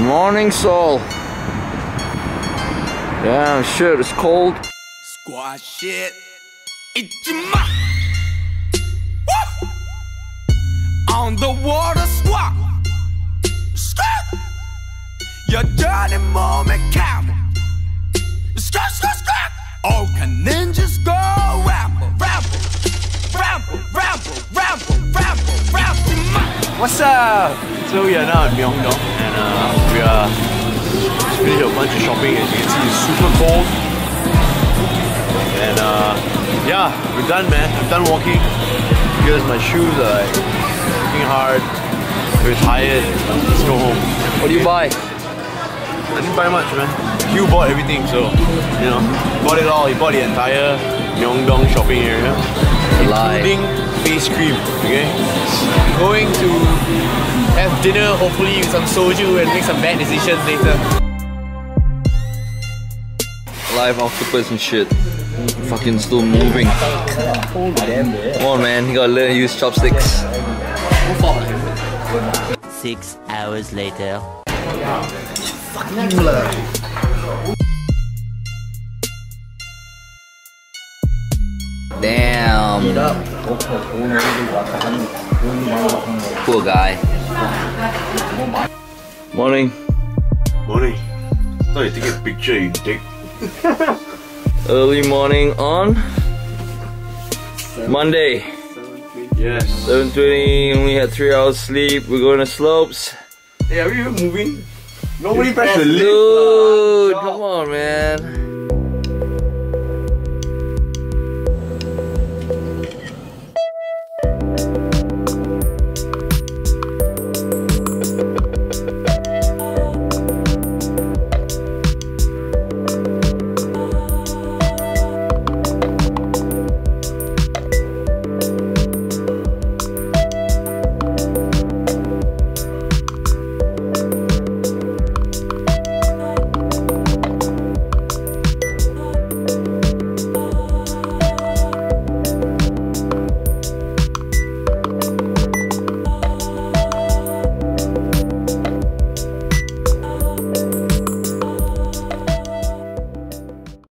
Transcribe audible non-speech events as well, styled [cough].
Morning Seoul. Damn shit, it's cold. Squad shit. It G Ma. On the water squad. Skirt. Your dirty moment count. What's up? So we are now in Myeongdong and uh, we are just finished a bunch of shopping as you can see it's super cold. And uh, yeah, we're done man. I'm done walking because my shoes are like working hard. We're tired. Let's go home. What do you buy? I didn't buy much man. Hugh bought everything so you know bought it all. He bought the entire Myeongdong shopping area. Lie. Including face cream, okay? Going to have dinner hopefully with some soju and make some bad decisions later. Live octopus and shit. Fucking still moving. Come on man, you gotta learn to use chopsticks. Six hours later. Fucking blur. Damn. Poor guy. Morning. Morning. Thought you take a picture, you dick. [laughs] Early morning on Monday. Yes. 7.20, only had 3 hours sleep. We're going to slopes. Hey, are we even moving? Nobody pressed the Dude, come on man.